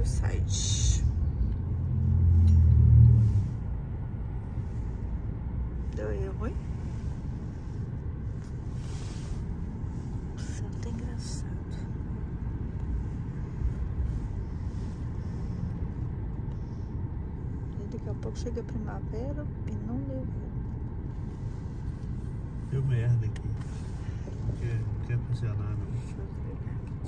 Hillside. Deu erro, hein? Você tá engraçado. E daqui a pouco chega a primavera e não levou. Deu merda aqui. Não quer, não quer funcionar, não. Deixa eu ver aqui.